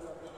Amen.